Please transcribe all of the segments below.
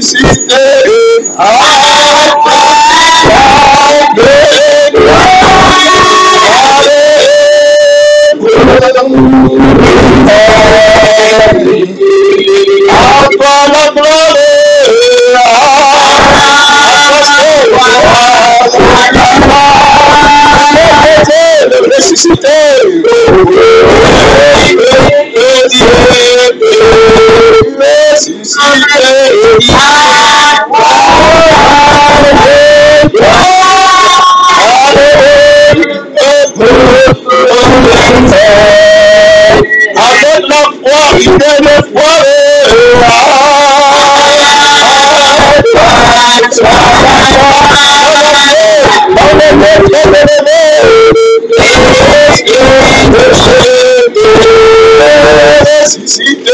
ressuscité. Le foi. Ressuscité.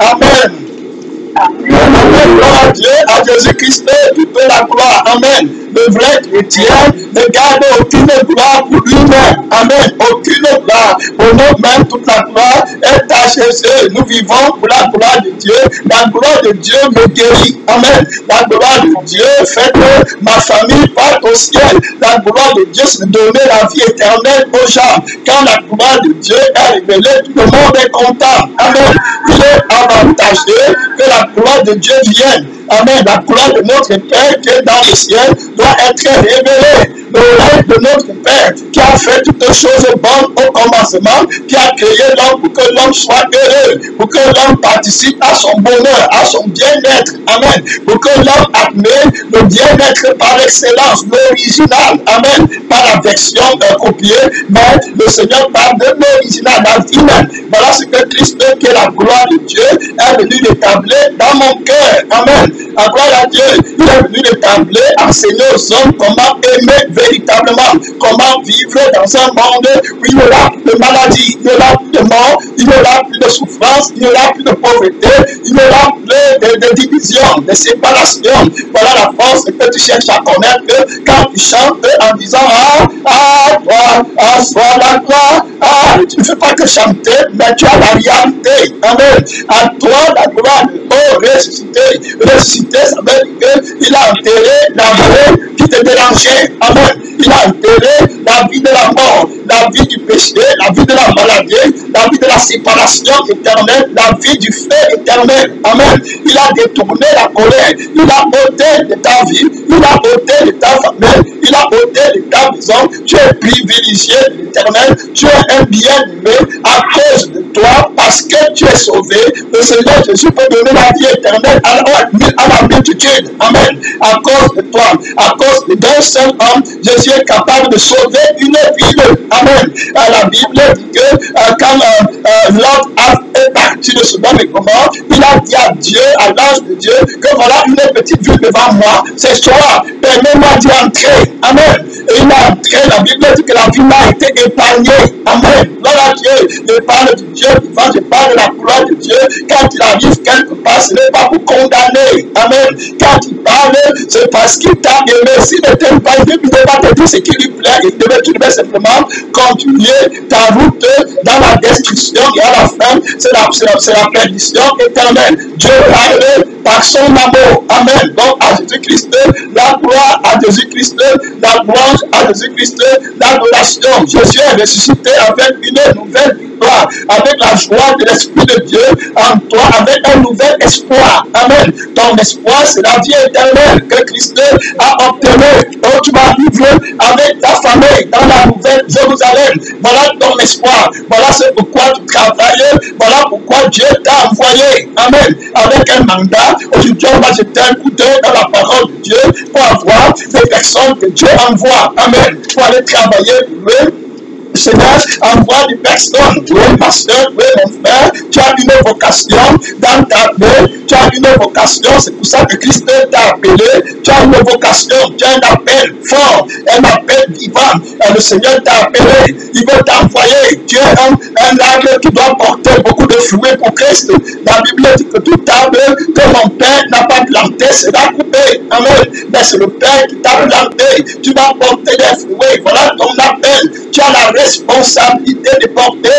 Amen. Gloire à Dieu, à Jésus-Christ, tu peux la gloire. Amen. Le vrai chrétien ne garde aucune gloire pour lui-même. Amen. Aucune gloire. Pour nous-mêmes, toute la gloire Nous vivons pour la gloire de Dieu. La gloire de Dieu me guérit. Amen. La gloire de Dieu fait que ma famille parte au ciel. La gloire de Dieu, de donner la vie éternelle aux gens. Quand la gloire de Dieu est révélée, tout le monde est content. Amen. Il est avantagé que la gloire de Dieu vienne. Amen. La gloire de notre Père qui est dans le ciel doit être révélée. Le règne de notre Père qui a fait toutes choses bonnes au commencement, qui a créé l'homme pour que l'homme soit heureux, pour que l'homme participe à son bonheur, à son bien-être. Amen. Pour que l'homme admette le bien-être par excellence, l'original. Amen. Pas la version euh, copiée, mais le Seigneur parle de l'original, vie même. Voilà ce que Christ, qui est la gloire de Dieu, est venu l'établir dans mon cœur. Amen. Gloire à Dieu, il est venu l'établir, enseigner aux hommes comment aimer véritablement, comment vivre dans un monde où il n'y aura plus de maladie, il n'y aura plus de mort, il n'y aura plus de souffrance, il n'y aura plus de pauvreté, il n'y aura plus de, de division, de séparation. Voilà la force que tu cherches à connaître quand tu chantes en disant Ah, ah, toi, ah, soit la gloire, ah, tu ne fais pas que chanter, mais tu as la réalité. Amen. À toi la gloire, oh, ressuscité. Ressuscité, qu'il a enterré la vie qui te dérangeait. Amen. Il a enterré la vie de la mort, la vie du péché, la vie de la maladie, la vie de la séparation éternelle, la vie du feu éternel. Amen. Il a détourné la colère. Il a ôté de ta vie. Il a ôté de ta famille. Il a ôté de ta maison. Tu es privilégié de l'éternel. Tu es un bien-aimé à cause de toi parce que tu es sauvé. Le Seigneur Jésus peut donner la vie éternelle à la, à la multitude. Amen. À cause de toi, à cause d'un seul homme, Jésus est capable de sauver une ville. Amen. Euh, la Bible dit que euh, quand euh, euh, l'homme a- parti de Sodome et Gomorrhe, il a dit à Dieu, à l'ange de Dieu, que voilà une petite ville devant moi. C'est toi. Permets-moi d'y entrer. Amen. Et il a entré. La Bible dit que la ville a été épargnée. Amen. Gloire à Dieu. Je parle du Dieu vivant. Je parle de la gloire de Dieu. Quand il arrive quelque part, ce n'est pas pour condamner. Amen. Quand il parle, c'est parce qu'il t'a aimé. S'il ne t'aime pas, il ne devait pas te dire ce qui lui plaît. Il devait, tu devais simplement continuer ta route dans la destruction et à la fin, c'est la, c'est la, la perdition éternelle. Dieu parle par son amour. Amen. Donc à Jésus-Christ, la gloire à Jésus-Christ, la gloire à Jésus-Christ, l'adoration. Jésus est ressuscité avec une nouvelle victoire, avec la joie de l'Esprit de Dieu en toi, avec un nouvel espoir. Amen. Ton espoir, c'est la vie éternelle que Christ a obtenue. Donc tu vas vivre avec ta famille dans la nouvelle Jérusalem. Voilà ton espoir. Voilà c'est pourquoi tu travailles. Voilà pourquoi Dieu t'a envoyé. Amen. Avec un mandat. Aujourd'hui, on va jeter un coup d'œil dans la parole de Dieu pour avoir des personnes que Dieu envoie. Amen. Pour aller travailler pour eux. Seigneur envoie des personnes. Tu es pasteur, tu es mon frère, tu as une vocation dans ta vie, tu as une vocation, c'est pour ça que Christ t'a appelé, tu as une vocation, tu as un appel fort, un appel vivant. Et le Seigneur t'a appelé, il veut t'envoyer. Tu es un, un arbre qui doit porter beaucoup de fruits pour Christ. La Bible dit que tout arbre que mon Père n'a pas planté sera coupé. Amen. Mais c'est le Père qui t'a planté. Tu vas porter des fruits. Voilà ton appel. Tu as la responsabilité de porter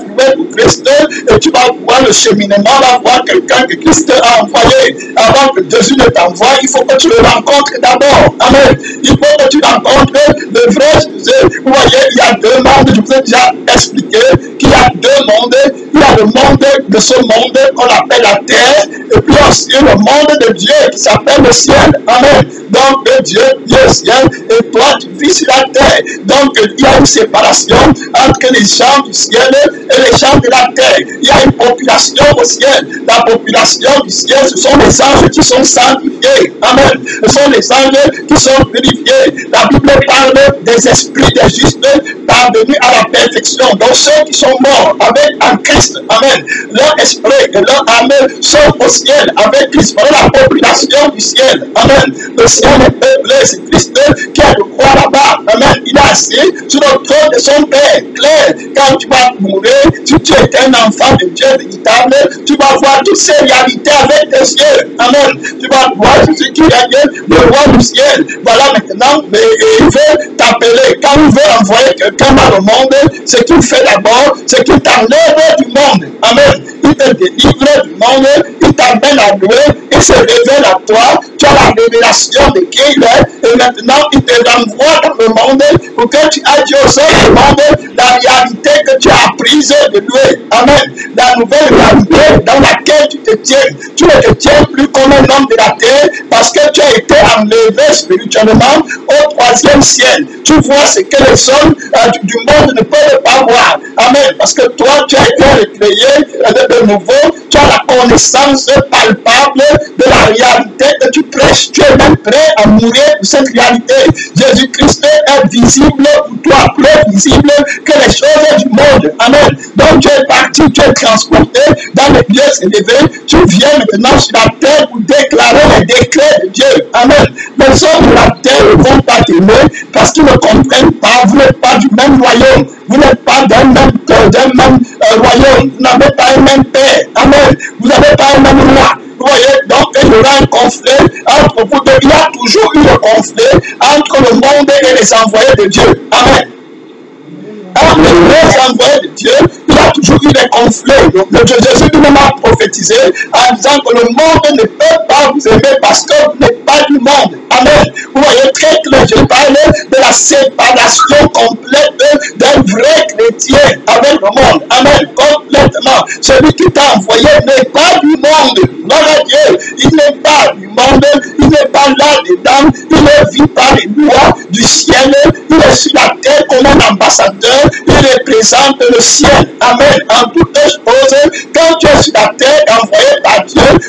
fruits pour Christ. Et tu vas voir le cheminement, va voir quelqu'un que Christ a envoyé. Avant que Jésus ne t'envoie, il faut que tu le rencontres d'abord. Amen. Il faut que tu rencontres le vrai Jésus. Vous voyez, il y a deux mondes. Je vous ai déjà expliqué qu'il y a deux mondes. Il y a le monde de ce monde qu'on appelle la terre. Et puis aussi le monde de Dieu qui s'appelle le ciel. Amen. Donc Dieu, Dieu le ciel. Et toi, tu vis sur la terre. Donc il y a une séparation entre les gens du ciel et les gens de la terre. Il y a une population au ciel. La population du ciel, ce sont les anges qui sont sanctifiés. Amen. Ce sont les anges qui sont purifiés. La Bible parle des esprits des justes parvenus à la perfection. Donc ceux qui sont morts avec un Christ. Amen. Leur esprit et leur âme sont au ciel avec Christ. Voilà la population du ciel. Amen. Le ciel est peuplé. C'est Christ qui a le croix là-bas. Amen. Il est assis sur le trône de son Père. Claire, quand tu vas mourir, si tu es un enfant Dieu véritable, tu vas voir toutes ces réalités avec tes yeux. Amen. Tu vas voir ce qui est le roi du ciel. Voilà maintenant, mais il veut t'appeler. Quand il veut envoyer quelqu'un dans le monde, ce qu'il fait d'abord, c'est qu'il t'enlève du monde. Amen. Il te délivre du monde, il t'amène à louer, il se révèle à toi, tu as la révélation de qui il est, et maintenant il te renvoie dans le monde pour que tu ailles au sein du monde la réalité que tu as apprise de lui. Amen. La nouvelle dans laquelle tu te tiens. Tu ne te tiens plus comme un homme de la terre parce que tu as été enlevé spirituellement au troisième ciel. Tu vois ce que les hommes euh, du monde ne peuvent pas voir. Amen. Parce que toi, tu as été recréé de nouveau. Tu as la connaissance palpable de la réalité que tu prêches. Tu es même prêt à mourir pour cette réalité. Jésus-Christ est visible pour toi, plus visible que les choses du monde. Amen. Donc tu es parti, tu es transporté dans les lieux élevés. Tu viens maintenant sur la terre pour déclarer les décrets de Dieu. Amen. Les hommes de la terre ne vont pas t'aimer parce qu'ils ne comprennent pas. Vous n'êtes pas du même royaume. Vous n'êtes pas d'un même, même euh, royaume. Vous n'avez pas un même père. Amen. Vous n'avez pas un même roi. Vous voyez, donc il y aura un conflit entre vous. Il y a toujours eu un conflit entre le monde et les envoyés de Dieu. Amen. Entre les envoyés de Dieu, il a toujours eu des conflits. Donc, Jésus lui-même a prophétisé en disant que le monde ne peut pas vous aimer parce que vous n'êtes pas du monde. Amen. Vous voyez très clair, je parle de la séparation complète d'un vrai chrétien avec le monde. Amen. Celui qui t'a envoyé n'est pas du monde. Gloire à Dieu. Il n'est pas du monde. Il n'est pas là-dedans. Il ne vit pas les lois du ciel. Il est sur la terre comme un ambassadeur. Il représente le ciel. Amen. En toutes choses, quand tu es sur la terre envoyé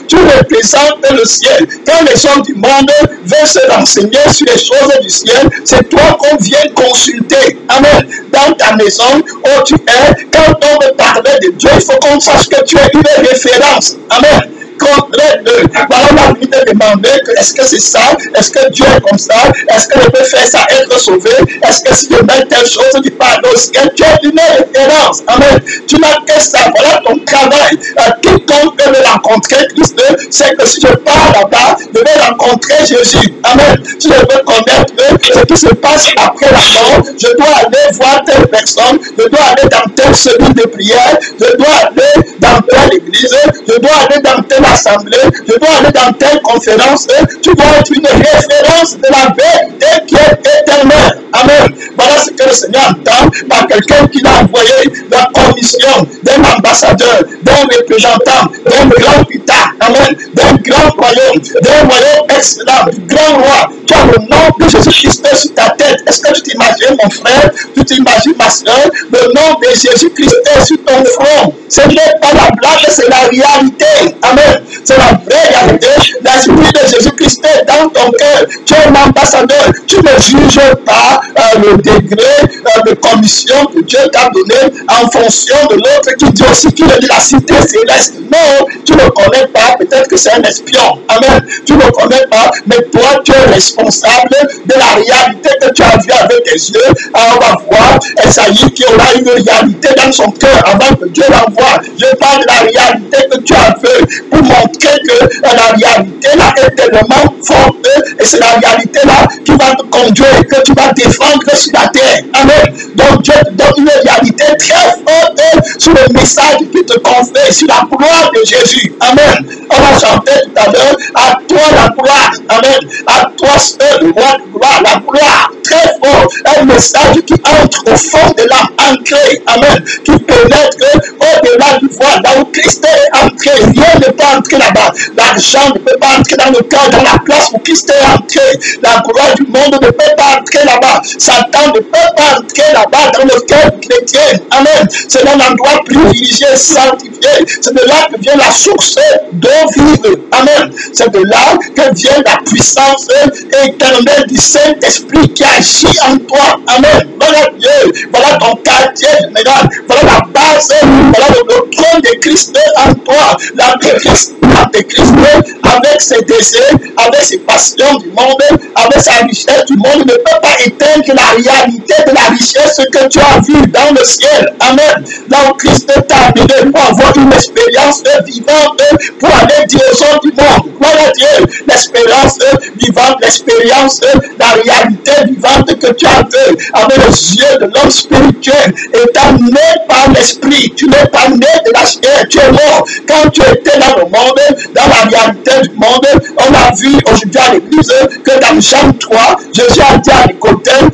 tu représentes le ciel. Quand les gens du monde veulent se renseigner sur les choses du ciel, c'est toi qu'on vient consulter. Amen. Dans ta maison où tu es, quand on veut parler de Dieu, il faut qu'on sache que tu es une référence. Amen contre deux. Voilà, on a envie de demander que est-ce que c'est ça? Est-ce que Dieu est comme ça? Est-ce que je peux faire ça, être sauvé? Est-ce que si je mets telle chose, du pardon au ciel, tu es une référence. Amen. Tu n'as que ça. Voilà ton travail. Quiconque peut me rencontrer Christ, c'est que si je pars là-bas, je vais rencontrer Jésus. Amen. Si je veux connaître ce qui se passe après la mort, je dois aller voir telle personne, je dois aller dans telle cellule de prière, je dois aller dans telle église, je dois aller dans telle assemblée, je dois aller dans telle conférence, tu dois être une référence de la vérité qui est éternelle. Amen. Voilà ce que le Seigneur entend par quelqu'un qui l'a envoyé la commission d'un ambassadeur, d'un représentant, d'un grand pita, Amen, d'un grand royaume, d'un royaume excellent, grand roi. As le nom de Jésus-Christ sur ta tête. Est-ce que tu t'imagines, mon frère, tu t'imagines, ma soeur, le nom de Jésus-Christ est sur ton front. Ce n'est pas la blague, c'est la réalité. Amen. C'est la vraie réalité. L'esprit de Jésus-Christ est dans ton cœur. Tu es un ambassadeur. Tu ne juges pas euh, le degré euh, de mission que Dieu t'a donnée en fonction de l'autre qui dit aussi qu'il est de la cité céleste. Non, tu ne connais pas, peut-être que c'est un espion. Amen. Tu ne connais pas, mais toi, tu es responsable de la réalité que tu as vue avec tes yeux. Alors, on va voir Esaïe qui aura une réalité dans son cœur avant que Dieu l'envoie. Je parle de la réalité que tu as vue pour montrer que la réalité là est tellement forte et c'est la réalité là qui va te conduire, que tu vas défendre sur la terre. Amen. Dieu te donne une réalité très forte sur le message qu'il te confie, sur la gloire de Jésus. Amen. On va chanter tout à l'heure, à toi la gloire. Amen. À toi seul, le roi de gloire, la gloire. Très fort. Un message qui entre au fond de l'âme, ancré. Amen. Qui pénètre au-delà du voile, là où Christ est entré. Rien ne peut entrer là-bas. L'argent ne peut pas entrer dans le cœur, dans la place où Christ est entré. La gloire du monde ne peut pas entrer là-bas. Satan ne peut pas entrer là-bas dans le cœur chrétien. Amen. C'est un endroit privilégié, sanctifié. C'est de là que vient la source d'eau vive. Amen. C'est de là que vient la puissance éternelle du Saint-Esprit qui agit en toi. Amen. Voilà Dieu. Voilà ton quartier général. Voilà la base. Voilà le, de Christ en toi. La de Christ, de Christ avec ses désirs, avec ses passions du monde, avec sa richesse du monde, ne peut pas éteindre la réalité de la richesse que tu as vue dans le ciel. Amen. Là où Christ t'a amené pour avoir une expérience vivante, pour aller dire aux gens du monde. Voilà Dieu. L'expérience vivante, l'expérience, la réalité vivante que tu as vue avec les yeux de l'homme spirituel, étant né par l'esprit. Tu n'es pas né de la chair, tu es mort. Quand tu étais dans le monde, dans la réalité du monde, on a vu aujourd'hui à l'église que dans Jean 3, Jésus a dit à Nicodème,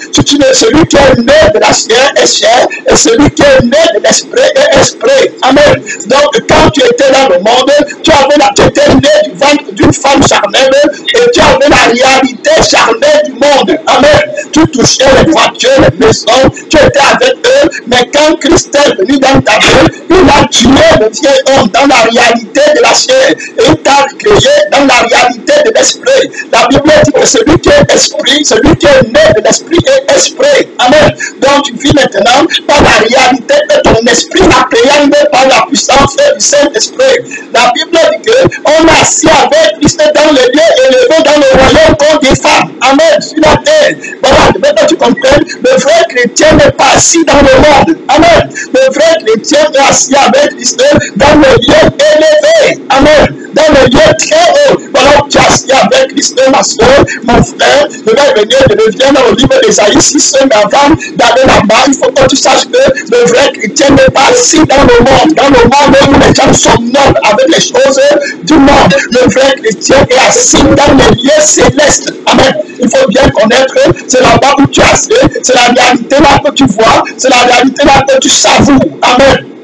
celui qui est né de la chair est chair, et celui qui est né de l'esprit est esprit. Amen. Donc, quand tu étais dans le monde, tu avais la, tu étais né du ventre d'une femme charnelle, et tu avais la réalité charnelle du monde. Amen. Tu touchais les voitures, les maisons, tu étais avec eux, mais quand Christ est venu dans ta vie, il a tué le vieil homme dans la réalité de la chair, et t'a créé dans la réalité de l'esprit. La Bible dit que celui qui est esprit, celui qui est né de l'esprit est esprit. Amen. Donc tu vis maintenant par la réalité de ton esprit appréhendé par la puissance du Saint-Esprit. La Bible dit que on assis avec Christ dans le lieu élevé dans le royaume comme des femmes. Amen. Sur la terre. Voilà, maintenant tu comprends. Le vrai chrétien n'est pas assis dans le monde. Amen. Le vrai chrétien est assis avec Christ dans le lieu élevé. Amen. Dans le lieu très haut. Voilà, tu es assis avec Christ, ma soeur, mon frère. Je vais venir, je reviens dans le livre d'Esaïe 6, mais avant d'aller là-bas, il faut que tu saches que le vrai chrétien n'est pas assis dans le monde. Dans le monde où les gens sont nobles avec les choses du monde. Le vrai chrétien est assis dans les lieux célestes. Amen. Il faut bien connaître, c'est là-bas où tu assis, c'est la réalité là que tu vois, c'est la réalité là que tu savoures. Amen.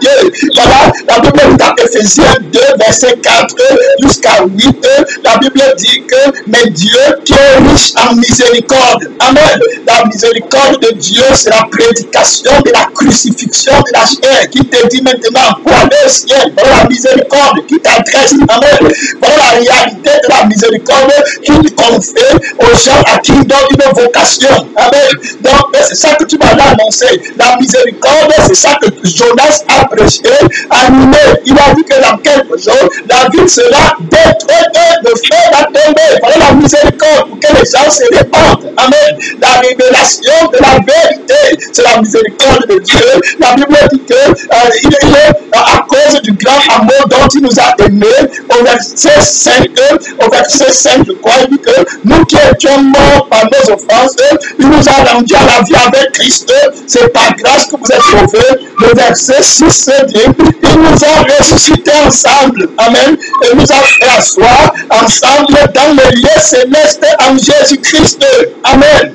Dieu. Voilà, la Bible dans Ephésiens 2, verset 4 jusqu'à 8, la Bible dit que, mais Dieu qui est riche en miséricorde. Amen. La miséricorde de Dieu, c'est la prédication de la crucifixion de la chair qui te dit maintenant pour aller ciel. La miséricorde qui t'adresse. Amen. Voilà la réalité de la miséricorde qu'il confie aux gens à qui il donne une vocation. Amen. Donc, c'est ça que tu vas l'annoncer. La miséricorde, c'est ça que Jonas a prêché, animé. Il a dit que dans quelques jours, la ville sera détruite, le feu va tomber. Voilà la miséricorde pour que les gens se répandent. Amen. La révélation de la vérité, c'est la miséricorde de Dieu. La Bible dit que euh, est à cause du grand amour dont il nous a aimés. Au verset 5, au verset 5, je crois, il dit que nous qui étions morts par nos offenses, il nous a rendu à la vie avec Christ. C'est par grâce que vous êtes sauvés. Le verset 6 il nous a ressuscités ensemble. Amen. Et nous a fait asseoir ensemble dans le lieu céleste en Jésus-Christ. Amen.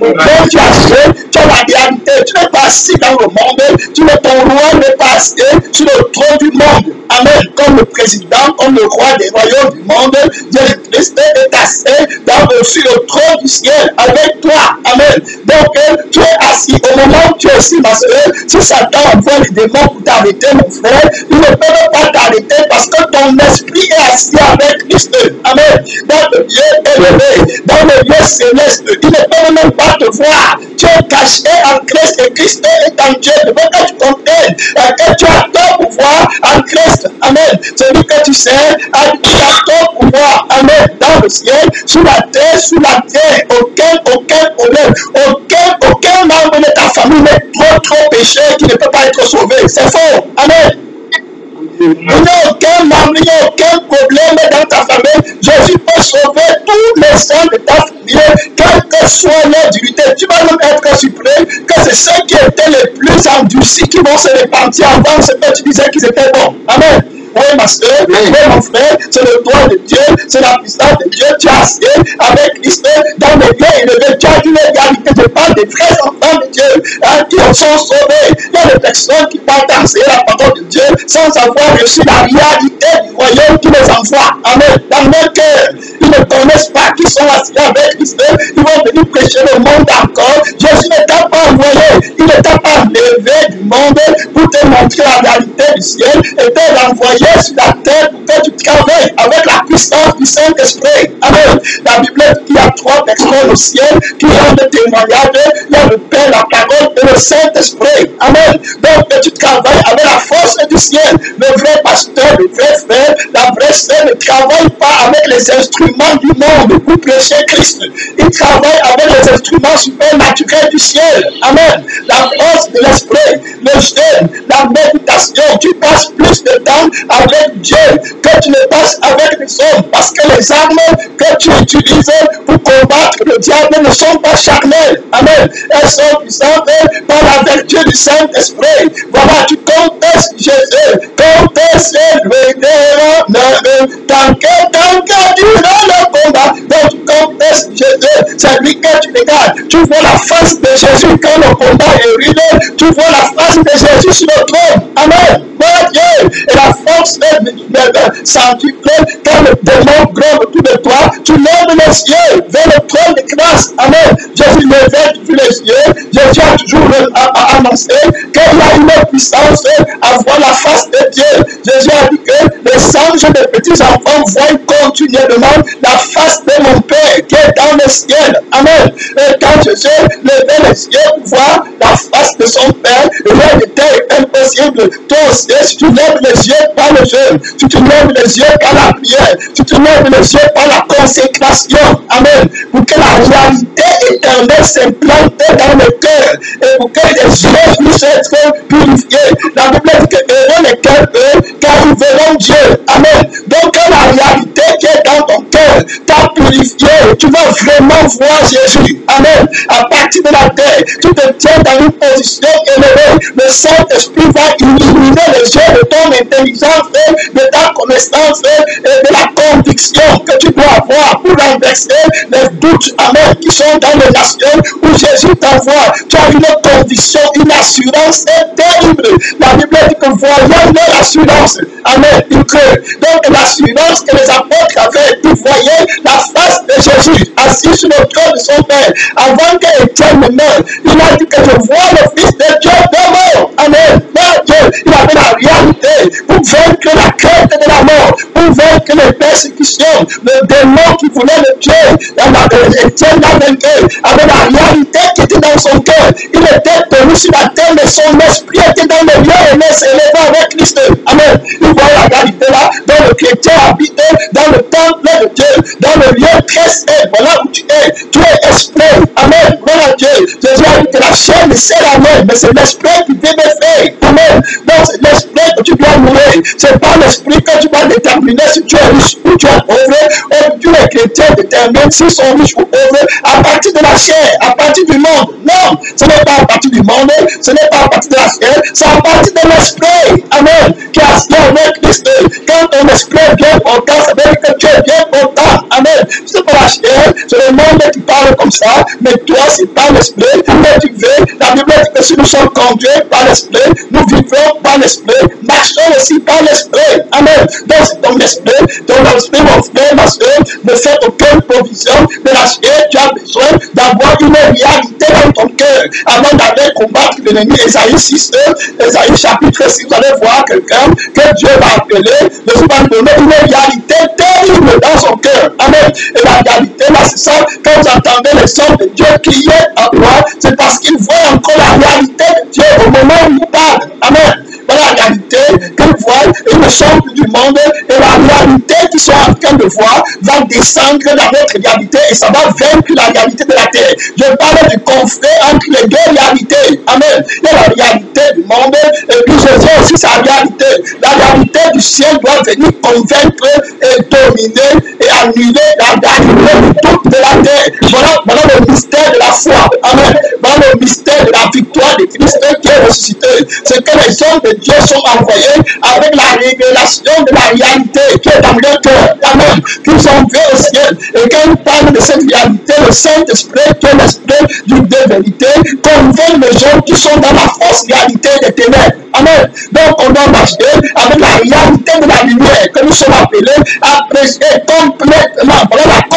Donc tu as fait, tu as la réalité, tu n'es pas assis dans le monde, tu n'es ton roi n'est pas assis sur le trône du monde. Amen. Comme le président, comme le roi des royaumes du monde, Jésus-Christ est assis dans le, sur le trône du ciel avec toi. Amen. Donc, euh, tu es assis au moment où tu es assis, ma soeur. Si Satan envoie les démons pour t'arrêter, mon frère, ils ne peuvent pas t'arrêter parce que ton esprit est assis avec Christ. Amen. Dans le lieu élevé, dans le lieu céleste, ils ne peuvent même pas te voir. Tu es caché en Christ et Christ est en Dieu. De que tu comprennes que tu as ton pouvoir en Christ. Amen. Celui que tu sais a ton pouvoir. Amen. Dans le ciel, sous la terre, sous la terre. Aucun, aucun problème. Aucun, aucun membre de ta famille n'est trop, trop péché qui ne peut pas être sauvé. C'est faux. Amen. Il n'y a aucun a aucun problème dans ta famille. Jésus peut sauver tous les saints de ta famille, quelle que soit leur dignité. Tu vas même être surpris que c'est ceux qui étaient les plus endurcis qui vont se repentir avant ce que tu disais qu'ils étaient bons. Amen. Oui, ma soeur, oui, mon frère, c'est le droit de Dieu, c'est la puissance de Dieu. Tu as assis avec Christ dans les lieux élevés. Tu as une égalité. Je parle des vrais enfants de Dieu hein, qui sont sauvés. Il y a des personnes qui d'enseigner la parole de Dieu sans avoir reçu la réalité du royaume qui les envoie. Amen. Dans leur cœur, ils ne connaissent pas qui sont assis avec Christ. Ils vont venir prêcher le monde encore. Jésus ne t'a pas envoyé. Il ne t'a pas levé du monde la réalité du ciel et te renvoyer sur la terre pour que tu travailles avec la puissance du Saint-Esprit. Amen. La Bible dit qu'il y a trois personnes au ciel qui ont le témoignage. Il y a le Père, la parole et le Saint-Esprit. Amen. Donc que tu travailles avec la force du ciel. Le vrai pasteur, le vrai frère, ne travaille pas avec les instruments du monde pour prêcher Christ. Il travaille avec les instruments supernaturels du ciel. Amen. La force de l'esprit, le jeûne, la méditation. Tu passes plus de temps avec Dieu que tu ne passes avec les hommes. Parce que les armes que tu utilises pour combattre le diable ne sont pas charnelles. Amen. Elles sont puissantes par la vertu du Saint-Esprit. Voilà, tu comptes Jésus. Comptes le Tant que, tant que durant le combat, donc tu comptes Jésus. C'est lui que tu regardes. Tu vois la face de Jésus quand le combat est ruiné. Tu vois la face de Jésus sur le trône. Amen. Mon Dieu. Et la force plein quand le démon gronde autour de toi, tu lèves les yeux vers le trône de grâce. Amen. Jésus levait toujours les yeux. Jésus a toujours annoncé qu'il y a une puissance à voir la face les anges des petits enfants voient continuellement la face de mon Père qui est dans le ciel. Amen. Et quand Jésus levait les yeux pour voir la face de son Père, rien n'était impossible. Toi aussi, si tu lèves les yeux par le jeûne, si tu lèves les yeux par la prière, si tu lèves les yeux par la consécration, Amen, pour que la réalité éternelle s'implante dans le cœur et pour que les yeux puissent être purifiés. La Bible que heureux les cœurs car ils verront Dieu. Tu vas vraiment voir Jésus. Amen. À partir de la terre, tu te tiens dans une position élevée. Le Saint-Esprit va illuminer les yeux de ton intelligence, de ta connaissance et de la conviction que tu dois avoir pour renverser les doutes, amen, qui sont dans les nations où Jésus t'envoie. Tu as une conviction, une assurance terrible. La Bible dit que voyons leur assurance, amen. Donc l'assurance que les apôtres avaient, ils voyaient la face Jésus assis sur le trône de son Père. Avant qu'Étienne ne meure, il a dit que je vois le Fils de Dieu mort. Amen. Dieu, il avait la réalité pour vaincre la crainte de la mort, pour vaincre les persécutions, le démon qui voulait le tuer. Étienne l'a vaincu avec la réalité qui était dans son cœur. Il était tenu sur la terre, mais son esprit était dans le lieu et il s'élevait avec Christ. Amen. Il voit la réalité là, dans le chrétien habité, dans Dieu, dans le lieu très. Voilà où tu es. Tu es esprit. Amen. Voilà Dieu. Jésus a dit que la chair ne sert à rien, mais c'est l'esprit qui faire. Amen. Donc c'est l'esprit que tu dois mourir. C'est pas l'esprit que tu vas déterminer si tu es riche ou tu es pauvre. Ou tu es chrétien détermine s'ils sont riches ou pauvres à partir de la chair, à partir du monde. Non, ce n'est pas à partir du monde, ce n'est pas à partir de la chair, c'est à partir de l'esprit. Amen. Quand ton esprit bien portant, ça veut dire que tu es bien. C'est pas la chair, c'est le monde qui parle comme ça, mais toi, c'est par l'esprit que tu veux. La Bible dit que si nous sommes conduits par l'esprit, nous vivons par l'esprit, marchons aussi par l'esprit. Amen. Donc, ton esprit, ton esprit, mon frère, ma soeur, ne fait aucune provision de la chair. Tu as besoin d'avoir une réalité dans ton cœur avant d'aller combattre l'ennemi. Esaïe 6, Esaïe chapitre 6, vous allez voir quelqu'un que Dieu va appeler, le souvent donner une réalité terrible dans son cœur. Amen. Et la réalité, là, c'est ça, quand entendez les sons de Dieu crier à toi, c'est parce qu'il voit encore la réalité de Dieu au moment où il parle. Amen. Voilà la réalité qu'ils voient, ne sont plus du monde, et la réalité qu'ils sont en train de voir va descendre dans notre réalité, et ça va vaincre la réalité de la terre. Je parle du conflit entre les deux réalités. Amen. A la réalité du monde, et puis Jésus aussi sa réalité. La réalité du ciel doit venir convaincre et dominer et annuler la réalité de toute de la terre. Voilà, voilà le mystère de la foi. Amen. De la victoire de Christ qui est ressuscité. C'est que les hommes de Dieu sont envoyés avec la révélation de la réalité qui est dans leur cœur. Amen. Qu'ils sont vus au ciel. Et quand ils parlent de cette réalité, le Saint-Esprit, qui est l'Esprit du de vérité, convainc les gens qui sont dans la fausse réalité des ténèbres. Amen. Donc, on doit marcher avec la réalité de la lumière que nous sommes appelés à prêcher complètement. Voilà la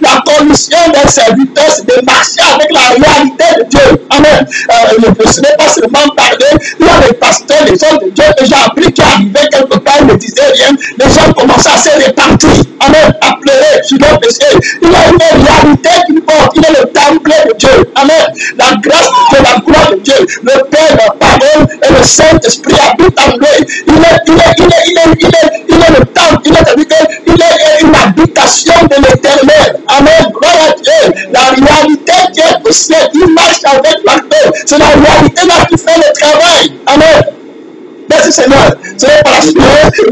La commission des serviteurs, de marcher avec la réalité de Dieu. Amen. Euh, ce n'est pas seulement parler. Il y a les pasteurs, les hommes de Dieu que j'ai appris qui arrivaient quelque part, ils ne disaient rien. Les gens commençaient à se répartir. Amen. À pleurer sur leur péché. Il y a une réalité qui porte. Il est le temple de Dieu. Amen. La grâce de la gloire de Dieu. Le Père, la parole et le Saint-Esprit habitent en Seigneur. Ce n'est pas la suite.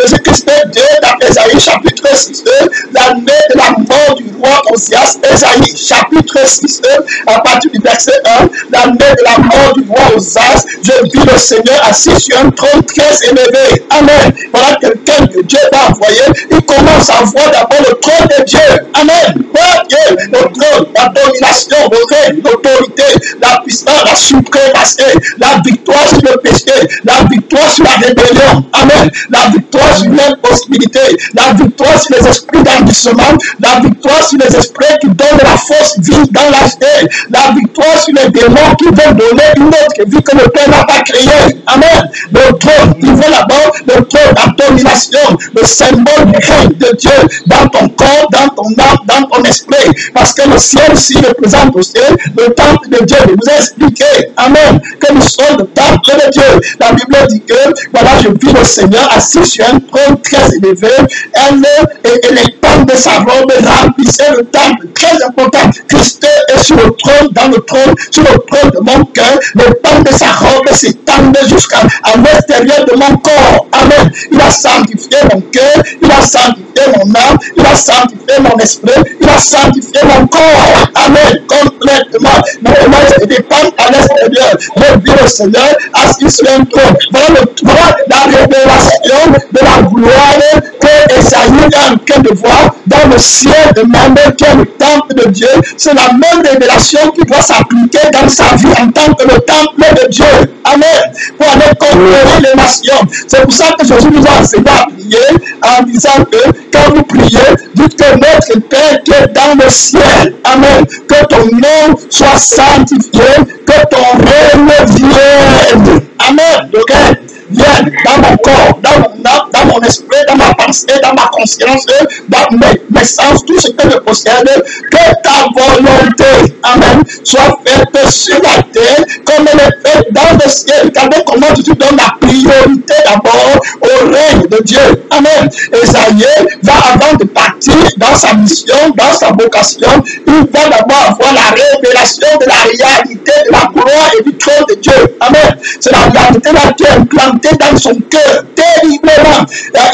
Jésus-Christ est Dieu dans Esaïe chapitre 6, l'année de la mort du roi Osias. Esaïe chapitre 6, à partir du verset 1, l'année de la mort du roi Osias, je vis le Seigneur assis sur un trône très élevé. Amen. Voilà quelqu'un que Dieu va envoyer. Il commence à voir d'abord le trône de Dieu. Amen. Voilà Dieu, le trône, la domination, le règne, l'autorité, la puissance, la suprématie, la victoire sur le péché, victoire sur la rébellion. Amen. La victoire sur l'impossibilité. La victoire sur les esprits d'enrichissement. La victoire sur les esprits qui donnent la force vie dans la terre. La victoire sur les démons qui veulent donner une autre vie que le Père n'a pas créée. Amen. Le trône, il veut là-bas le trône, la domination, le symbole du règne de Dieu dans ton dans ton âme, dans ton esprit. Parce que le ciel s'y représente aussi le temple de Dieu. Je vous ai expliqué, Amen, que nous sommes le temple de Dieu. La Bible dit que voilà, je vis le Seigneur assis sur un trône très élevé. Elle, et, et de sa robe remplissaient le temple. Très important. Christ est sur le trône, dans le trône, sur le trône de mon cœur. Les pans de sa robe s'étendent jusqu'à l'extérieur de mon corps. Amen. Il a sanctifié mon cœur. Il a sanctifié mon âme. Il a sanctifié mon esprit. Il a sanctifié mon corps. Amen. Complètement. Maintenant, je dépend à l'extérieur. Vis le Seigneur assis sur un trône. Voilà le voilà la révélation de la gloire que Esaïe est en train de voir dans le ciel de même qui est le temple de Dieu. C'est la même révélation qui doit s'appliquer dans sa vie en tant que le temple de Dieu. Amen. Pour aller conquérir les nations. C'est pour ça que Jésus nous a enseigné à prier en disant que quand vous priez, dites que notre Père qui est dans le ciel. Amen. Que ton nom soit sanctifié, que ton règne vienne. Amen. Donc, vienne dans mon corps, dans mon âme, dans mon esprit, dans ma pensée, dans ma conscience, dans mes, mes sens, tout ce que je possède, que ta volonté, Amen, soit faite sur la terre comme elle est faite dans le ciel. Regardez comment tu donnes la priorité d'abord au règne de Dieu. Amen. Esaïe va avant de partir dans sa mission, dans sa vocation, il va d'abord avoir la révélation de la réalité de la gloire et du trône de Dieu. Amen. C'est la réalité qui est implantée dans son cœur terriblement.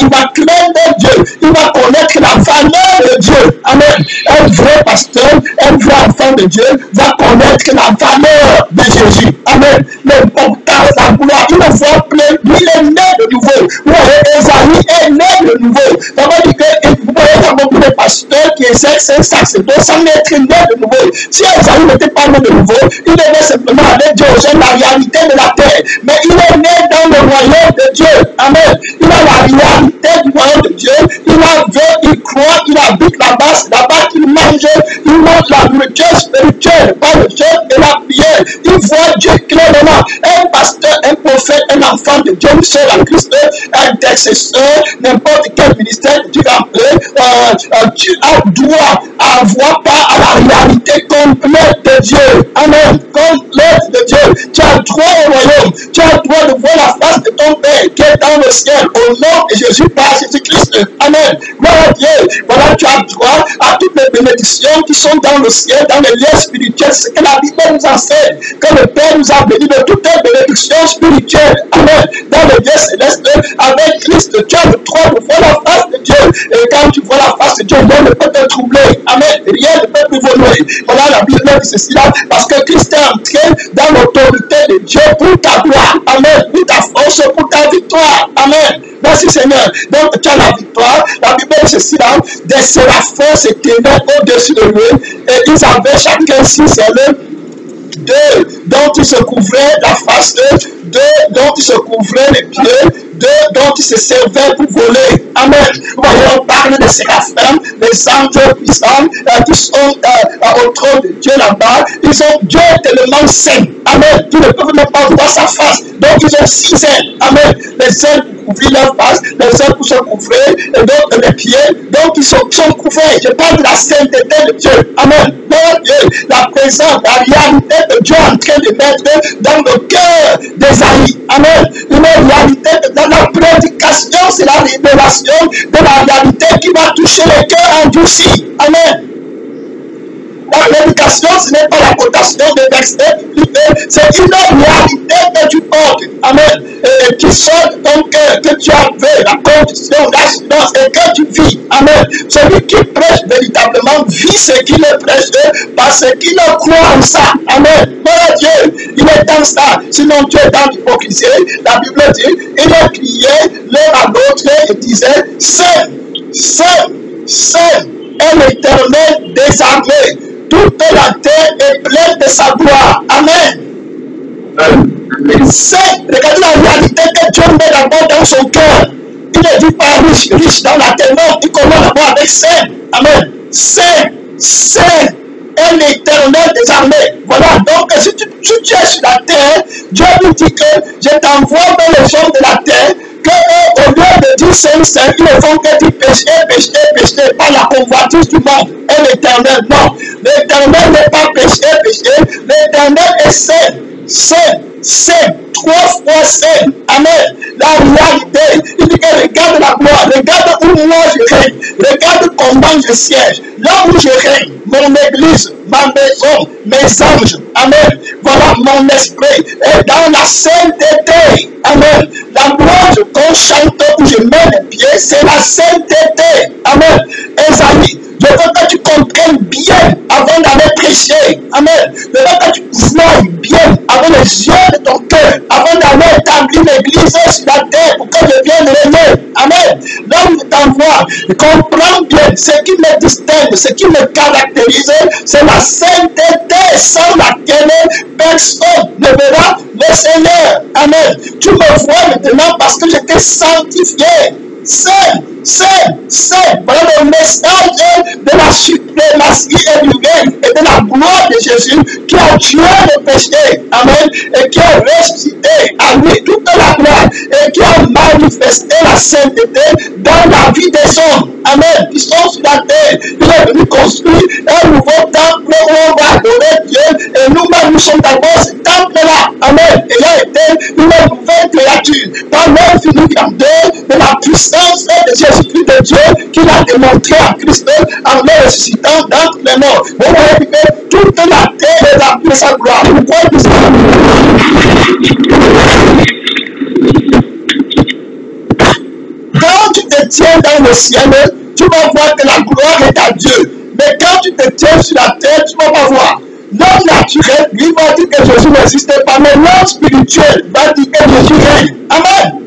Il va craindre Dieu. Il va connaître la valeur de Dieu. Amen. Un vrai pasteur, un vrai enfant de Dieu va connaître la valeur de Jésus. Amen. L'importance, la gloire. Il ne voit plus. Il est voyez, Esaïe est né de nouveau. Ça veut dire que vous voyez, il y a beaucoup de pasteurs qui c'est un sacerdoce, sans être né de nouveau. Si Esaü n'était pas né de nouveau, il devait simplement aller Dieu aux la réalité de la terre. Mais il est né dans le royaume de Dieu. Amen. Il a la réalité du royaume de Dieu. Il a vu, il croit, il habite là-bas. Là-bas qu'il mange. Il mange la nourriture spirituelle par le jeûne et la prière. Il voit Dieu clairement. Prophète, un enfant de Dieu, une soeur en Christ, un intercesseur, n'importe quel ministère que tu tu as droit à avoir part à la réalité complète de Dieu. Amen. Complète de Dieu. Tu as droit au royaume. Tu as droit de voir la face de ton Père qui est dans le ciel. Au nom de Jésus-Christ. Amen. Gloire Dieu. Voilà, tu as droit à bénédictions qui sont dans le ciel, dans les liens spirituels. C'est ce que la Bible nous enseigne. Que le Père nous a béni de toutes les bénédictions spirituelles. Amen. Dans le liens céleste, avec Christ, as le de voir la face de Dieu. Et quand tu vois la face de Dieu, rien ne peut te troubler. Amen. Rien ne peut te voler. Voilà la Bible dit ceci là. Parce que Christ est entré dans l'autorité de Dieu pour ta gloire. Amen. Pour ta force, pour ta victoire. Merci Seigneur. Donc tu as la victoire. La Bible dit ceci là. Des séraphins se tenaient au-dessus de lui. Et ils avaient chacun six ailes deux dont ils se couvraient la face, deux dont ils se couvraient les pieds, deux dont ils se servaient pour voler. Amen. Voyez, on parle de séraphins, les anges puissants euh, qui sont euh, au trône de Dieu là-bas. Ils ont Dieu tellement saint. Amen. Tu ne peux même pas voir sa face. Donc ils ont six ailes. Amen. Les ailes leur face, les pour se couvrir, et d'autres les pieds. Donc ils sont, sont couverts. Je parle de la sainteté de Dieu. Amen. Mon Dieu, la présence, la réalité de Dieu en train de mettre dans le cœur des amis. Amen. Une réalité dans la prédication, c'est la révélation de la réalité qui va toucher le cœur endurci. Amen. La prédication, ce n'est pas la cotation des versets c'est une réalité que tu portes. Amen. Et qui sort de ton cœur, que tu as vu, la condition, l'assurance et que tu vis. Amen. Celui qui prêche véritablement vit ce qu'il prêche parce qu'il croit en ça. Amen. Mon Dieu, il est dans ça. Sinon, tu es dans l'hypocrisie. La Bible dit, il a crié l'un à l'autre et disait, Saint, Saint, Saint est l'éternel des armées toute la terre est pleine de sa gloire. Amen. C'est, regardez la réalité que Dieu met d'abord dans son cœur. Il ne dit pas riche, riche dans la terre, non, il commence d'abord avec Saint. Amen. Saint, Saint est l'éternel des armées. Voilà, donc si tu, tu, es sur la terre, Dieu nous dit que je t'envoie dans les gens de la terre que au lieu de dire Saint, Saint, ils ne font que dire péché, péché, péché, par la convoitise du monde. Et l'éternel, non. L'éternel n'est pas péché, péché. L'éternel est saint, saint, saint, trois fois saint. Amen. La réalité, il dit que regarde la gloire, regarde où moi je règne, regarde comment je siège. Là où je règne, mon église, ma maison, mes anges. Amen. Voilà mon esprit est dans la sainteté. Amen. La louange qu'on chante où je mets les pieds, c'est la sainteté. Amen. Esaïe, je veux que tu comprennes bien avant d'aller prêcher. Amen. Je veux que tu vois bien avant les yeux ton cœur, avant d'aller établir l'église sur la terre pour que je vienne régner. Amen. L'homme t'envoie, comprends bien ce qui me distingue, ce qui me caractérise, c'est la sainteté sans laquelle personne ne verra le Seigneur. Amen. Tu me vois maintenant parce que j'étais sanctifié. Saint, Saint, Saint. Voilà le message de la suprématie règne et de la gloire de Jésus qui a tué le péché. Amen. Et qui a ressuscité à lui toute la gloire et qui a manifesté la sainteté dans la vie des hommes. Amen. Qui sont sur la terre. Il est venu construire un nouveau temple où on va adorer Dieu. Et nous-mêmes, nous sommes d'abord ce temple-là. Amen. Et il a été nouvelle créature. L'infini grandeur de la puissance de Jésus-Christ de Dieu qu'il a démontré à Christ en le ressuscitant d'entre les morts. Vous voyez que toute la terre est appelée sa gloire. Pourquoi il dit Quand tu te tiens dans le ciel, tu vas voir que la gloire est à Dieu. Mais quand tu te tiens sur la terre, tu ne vas pas voir. L'homme naturel, lui, va dire que Jésus n'existe pas, mais l'homme spirituel va dire que Jésus règne. Amen.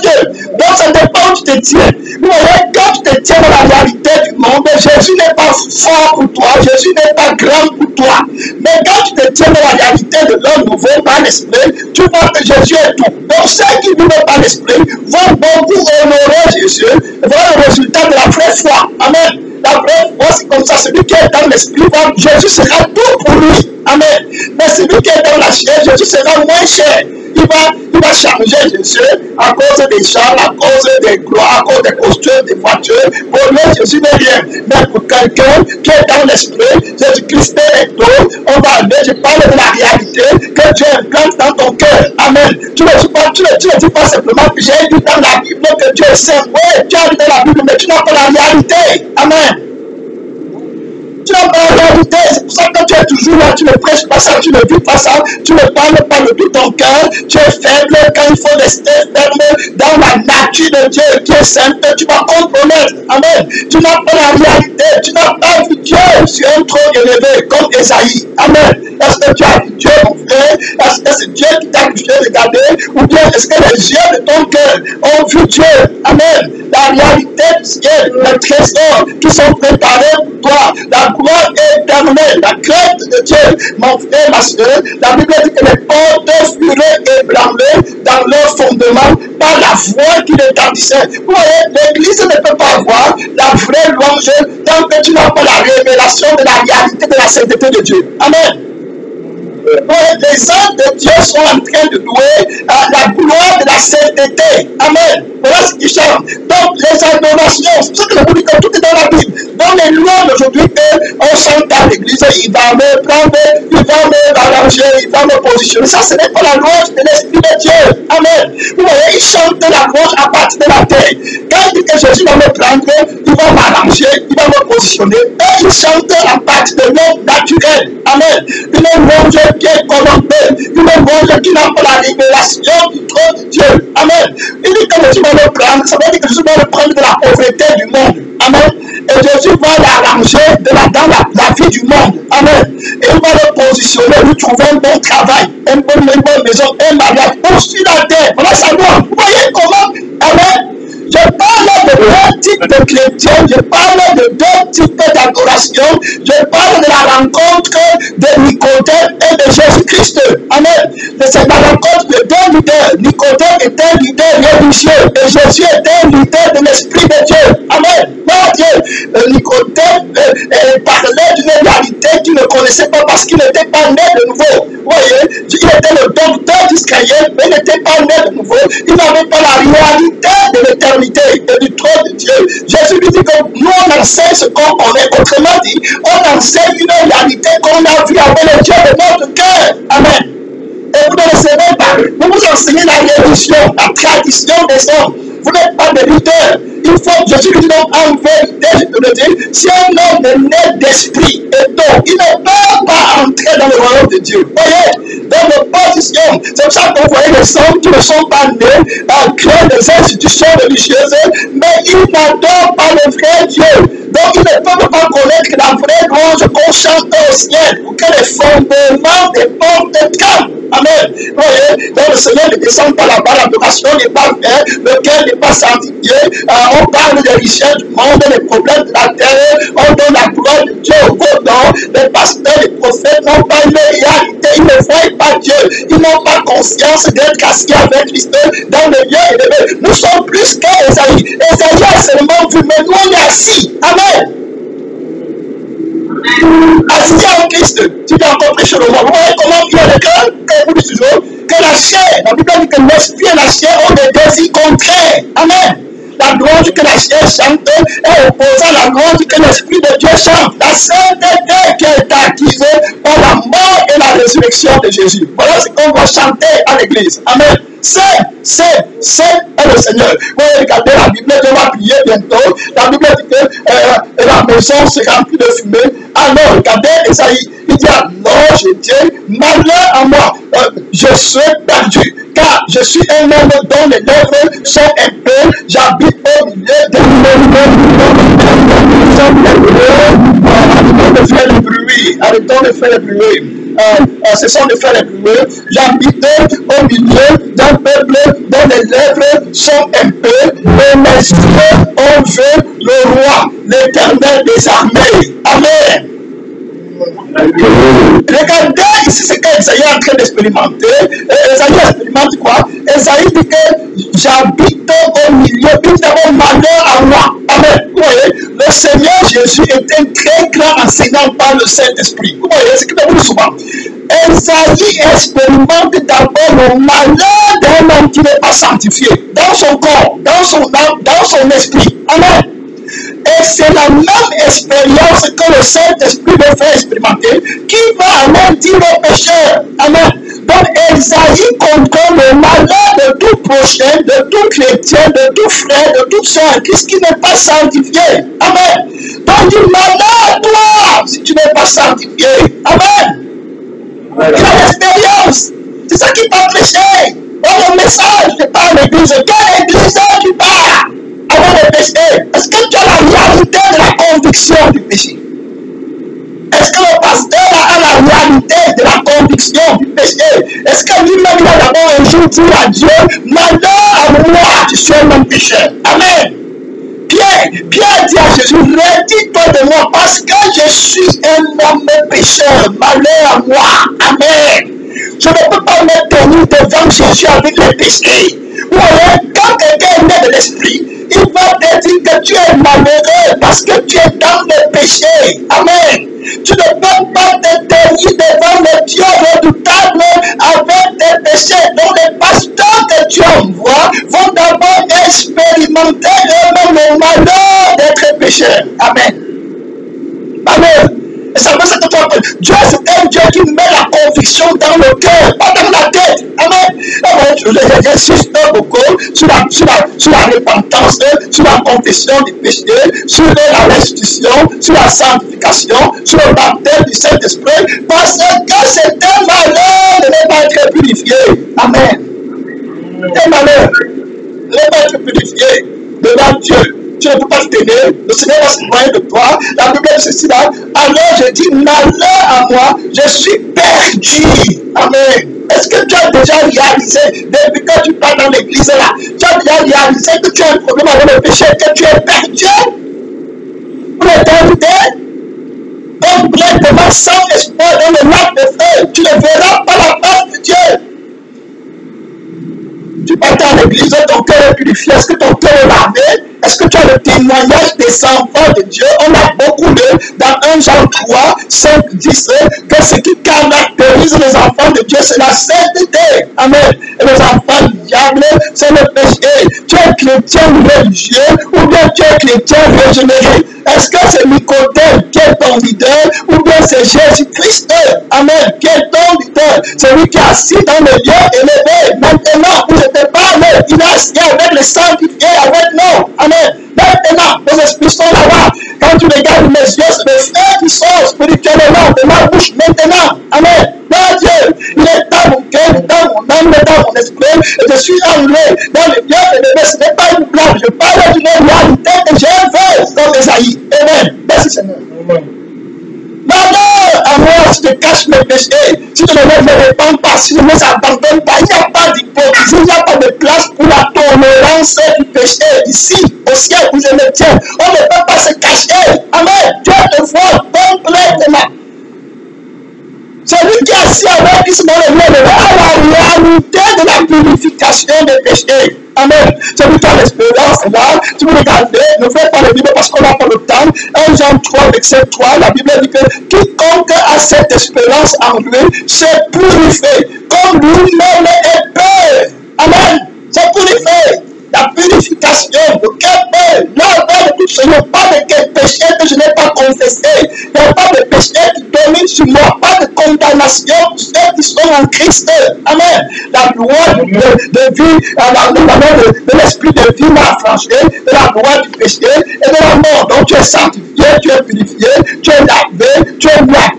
Dieu. Donc ça dépend où tu te tiens. Voyez, quand tu te tiens dans la réalité du monde, Jésus n'est pas fort pour toi, Jésus n'est pas grand pour toi. Mais quand tu te tiens dans la réalité de l'homme nouveau par l'esprit, tu vois que Jésus est tout. Donc ceux qui vivent pas l'esprit vont beaucoup honorer Jésus, voir le résultat de la vraie foi. Amen. La vraie foi, c'est comme ça. Celui qui est dans l'esprit, Jésus sera tout pour lui. Amen. Mais celui qui est dans la chair, Jésus sera moins cher il va, il va changer Jésus à cause des gens, à cause des gloires, à cause des costumes, des voitures. Pour lui, Jésus n'est rien. Mais pour quelqu'un qui est dans l'esprit, Jésus-Christ est tout. On va aller, je parle de la réalité que Dieu implante dans ton cœur. Amen. Tu ne dis pas, tu tu dis pas simplement que j'ai lu dans la Bible que Dieu est saint. Oui, tu as lu dans la Bible, mais tu n'as pas la réalité. Amen. Tu n'as pas la réalité. C'est pour ça que tu es toujours là, tu ne prêches pas ça, tu ne vis pas ça, tu ne parles pas de tout ton cœur, tu es faible quand il faut rester ferme dans la nature de Dieu qui est sainte, tu vas compromettre. Amen. Tu n'as pas la réalité, tu n'as pas vu Dieu sur un trône élevé comme Esaïe. Amen. Est-ce que tu as Dieu, frère? Est-ce que c'est Dieu qui t'a regardé Ou bien est-ce que les yeux de ton cœur ont vu Dieu? Amen. La réalité du ciel, les trésors qui sont préparés pour toi, la gloire éternelle, la crainte de Dieu, mon frère, ma soeur, la Bible dit que les portes furent ébranlées dans leur fondement par la voix qui les tendissait. Vous voyez, l'Église ne peut pas avoir la vraie louange tant que tu n'as pas la révélation de la réalité de la sainteté de Dieu. Amen les âmes de Dieu sont en train de louer la gloire de la sainteté. Amen. Voilà ce qui chante. Donc, les adorations, c'est ce que je vous dis que tout est dans la Bible. Dans les lois d'aujourd'hui, on chante à l'église, il va me prendre, il va me arranger, il va me positionner. Ça, ce n'est pas la louange de l'Esprit de Dieu. Amen. Vous voyez, il chante la louange à partir de la terre. Quand il dit que Jésus va me prendre, il va m'arranger, il va me positionner. Et il chante à partir de l'homme naturel. Amen. Louange qui est corrompue, une louange qui n'a pas la révélation du Dieu. Amen. Il dit que Jésus va me prendre, ça veut dire que Jésus va me prendre de la pauvreté du monde. Amen. Et Jésus va l'arranger de la, dans la, vie du monde. Amen. Et il va le positionner, lui trouver un bon travail, une bonne, maison, un mariage, sur la terre. Voilà sa loi. Vous voyez comment? Amen. Je parle de deux types de chrétiens, je parle de deux types d'adoration, je parle de la rencontre de Nicodème et Jésus-Christ. Amen. C'est la rencontre de deux leaders. Nicodème était un leader religieux et Jésus était un leader de l'Esprit de Nicodème euh, euh, parlait d'une réalité qu'il ne connaissait pas parce qu'il n'était pas né de nouveau. Vous voyez, il était le docteur d'Israël, mais il n'était pas né de nouveau. Il n'avait pas la réalité de l'éternité et du trône de Dieu. Jésus lui dit que nous, on enseigne ce qu'on connaît. Autrement dit, on enseigne une réalité qu'on a vue avec le Dieu de notre cœur. Amen. Et vous ne le savez pas. Vous vous enseignez la religion, la tradition des hommes. Vous n'êtes pas des leaders. Il faut, Jésus lui dit donc, en vérité, je te le dis, si un homme né d'esprit et donc, il ne peut pas entrer dans le royaume de Dieu. Voyez, dans nos positions, c'est pour ça que vous voyez les hommes qui ne sont pas nés à créer des institutions religieuses, mais ils n'adorent pas le vrai Dieu. Donc, ils ne peuvent pas connaître la vraie qu'on chante au ciel pour que les fondements des portes tremblent. Amen. Vous voyez, donc le Seigneur ne descend pas là-bas, l'adoration n'est pas faite, le cœur pas sanctifié. Euh, on parle des richesses du monde, des problèmes de la terre, on donne la gloire de Dieu au dons. Les pasteurs, les prophètes n'ont pas une réalité, ils ne voient pas Dieu, ils n'ont pas conscience d'être assis avec Christ dans le lieu. Nous sommes plus qu'Esaïe. Esaïe a seulement vu, mais nous on est assis. Amen. Assis en Christ, tu dois encore prêcher le comment le cœur, vous toujours, que la chair, la Bible dit que l'esprit et la chair ont des désirs contraires. Amen. La louange que la chair chante est opposée à la louange que l'esprit de Dieu chante. La sainteté qui a été acquise par la mort et la résurrection de Jésus. Voilà ce qu'on va chanter à l'église. Amen. C'est, c'est, c'est le Seigneur. Vous regardez la Bible, je vais prier bientôt. La Bible dit que euh, la maison se remplit de fumée. Alors, regardez Esaïe. Alors je dis, malheur à moi, euh, je suis perdu, car je suis un homme dont les lèvres sont peu, j'habite au milieu des Arrêtons de faire le bruit, arrêtons de faire le bruit. Euh, euh, ce de faire les bruits. J'habite au milieu d'un peuple dont les lèvres sont peu, mais mes yeux ont vu le roi, l'éternel des armées. Amen. Ici, c'est qu'Esaïe est en train d'expérimenter. Esaïe expérimente quoi? Esaïe dit que j'habite au milieu, nous avons malheur à moi. Amen. Vous voyez, le Seigneur Jésus est un très grand enseignant par le Saint-Esprit. Vous voyez, c'est que nous avons souvent. Esaïe expérimente d'abord le malheur d'un homme qui n'est pas sanctifié dans son corps, dans son âme, dans son esprit. Amen. C'est la même expérience que le Saint-Esprit veut faire expérimenter qui va amener dire aux pécheurs. Amen. Donc, Esaïe comprend le malheur de tout prochain, de tout chrétien, de tout frère, de toute soeur, qu'est-ce qui n'est pas sanctifié? Amen. Donc, du malheur à toi si tu n'es pas sanctifié. Amen. Il a l'expérience. C'est ça qui t'a prêché. Dans le message, je parle l'église. Quelle Est-ce que lui-même, il a d'abord un jour dit à Dieu, malheur à moi, je suis un homme pécheur. Amen. Pierre, Pierre dit à Jésus, redis-toi de moi parce que je suis un homme pécheur. Malheur à moi. Amen. Je ne peux pas me tenir devant Jésus avec les péchés. Vous voyez, quand quelqu'un est né de l'esprit, il va te dire que tu es malheureux parce que tu es dans le péché. Amen. Tu ne peux pas te tenir devant le Dieu redoutable tu envoies vont d'abord expérimenter eux-mêmes le malheur d'être pécheur. Amen. Amen. Et ça veut que toi, Dieu c'est un Dieu qui met la conviction dans le cœur, pas dans la tête. Amen. J'insiste beaucoup sur la, sur, la, sur la repentance, sur la confession du péché, sur la restitution, sur la sanctification, sur le baptême du Saint-Esprit, parce que c'est un malheur de ne pas être purifié. Amen. C'est un malheur de ne pas être purifié devant Dieu tu ne peux pas te tenir, le Seigneur va se noyer de toi. La Bible dit ceci là. Alors je dis, malheur à moi, je suis perdu. Amen. Est-ce que tu as déjà réalisé, depuis que tu pars dans l'église là, tu as déjà réalisé que tu as un problème avec le péché, que tu es perdu? Pour l'éternité complètement sans espoir dans le lac de feu. Tu ne verras pas la face de Dieu. Dans l'église, ton cœur est purifié. Est-ce que ton cœur est lavé Est-ce que tu as le témoignage des enfants de Dieu? On a beaucoup de, dans 1 Jean 3, 5, 10, que ce qui caractérise les enfants de Dieu, c'est la sainteté. Amen. Et les enfants du diable, c'est le péché. Tu es chrétien religieux ou bien tu es chrétien régénéré? Est-ce que c'est Nicodème qui est ton leader ou bien c'est Jésus-Christ? Amen. Qui est ton leader? C'est lui qui est assis dans le lieu élevé. Maintenant, vous n'êtes pas allé. Il a assis avec les sanctifiés, avec nous. Amen. Maintenant, vos esprits sont là-bas. Quand tu regardes mes yeux, c'est le frère qui sort spirituellement de ma bouche maintenant. Amen. Mon Dieu, il est dans mon cœur, dans mon âme, dans mon esprit. Et je suis enlevé dans le bien élevé. Ce n'est pas une blague. Je parle d'une réalité que j'ai vue dans Esaïe. Amen. Merci Seigneur. Malheur à moi je cache mes péchés, si je ne me pas, si je ne les abandonne pas, il n'y a pas d'hypocrisie, il n'y a pas de place pour la tolérance du péché ici, au ciel où je me tiens. On ne peut pas se cacher. Amen. Dieu te voit complètement. Celui qui est assis avec Christ dans le lieu de la réalité de la purification des péchés. Amen. Qui a l'espérance là, tu peux regarder, ne fais pas le Bible parce qu'on n'a pas le temps. 1 Jean 3, verset 3, la Bible dit que quiconque a cette espérance en lui s'est purifié comme lui-même est pur. Amen. C'est purifié la purification, le cœur là de tout ce n'est pas de quel péché que je n'ai pas confessé, il n'y a pas de péché qui domine sur moi, pas de condamnation sont en Christ. Amen. La loi de, vie, de, l'esprit de vie m'a affranchi de la loi du péché et de la mort. Donc tu es sanctifié, tu es purifié, tu es lavé, tu es part,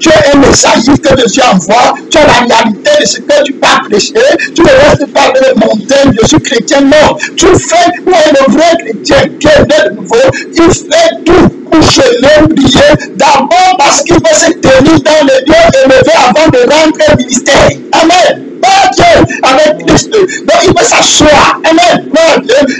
tu es un messager que Dieu envoie, tu as la réalité de ce que tu pas prêcher, tu ne restes pas de montagne, je suis chrétien, non. Tu fais pour le vrai chrétien? Qui est de nouveau, il fait tout pour se l'oublier d'abord parce qu'il veut se tenir dans le lieu élevé avant de rentrer au ministère. Amen. Pas Dieu avec Christ. Donc il veut s'asseoir. Amen. Pas Dieu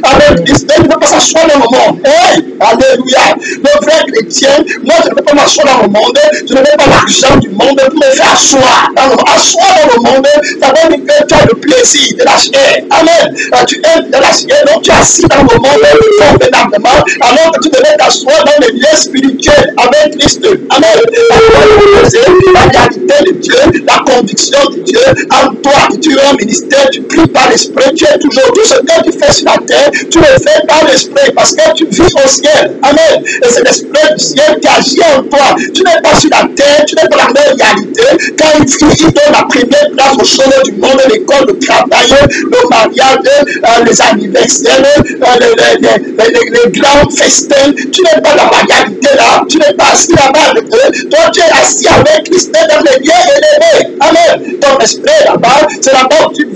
s'asseoir dans le monde. Hey, alléluia. Le vrai chrétien, moi je ne veux pas m'asseoir dans le monde, je ne veux pas l'argent du monde pour me faire asseoir. Dans asseoir dans le monde, ça que tu as le plaisir de la chair. Amen. Tu aimes de la chair, donc tu es assis dans le monde convenablement, alors que tu devais t'asseoir dans les lieux spirituels avec Christ. Amen. La réalité de Dieu, la conviction de Dieu en toi, tu es un ministère, tu pries par l'esprit, tu es toujours tout ce que tu fais sur la terre, tu le fais par l'esprit parce que tu vis au ciel. Amen. Et c'est l'esprit du ciel qui agit en toi. Tu n'es pas sur la terre, tu n'es pas dans la réalité. Quand il, il donne la première place au choses du monde, l'école, le travail, le mariage, euh, les anniversaires, euh, les, les, grands festins, tu n'es pas dans la réalité là. Tu n'es pas assis là-bas avec eux. Toi, tu es assis avec Christ dans les lieux élevés. Amen. Ton esprit là-bas, c'est là-bas où tu